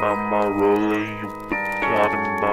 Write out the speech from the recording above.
mama rolling, you been talking about.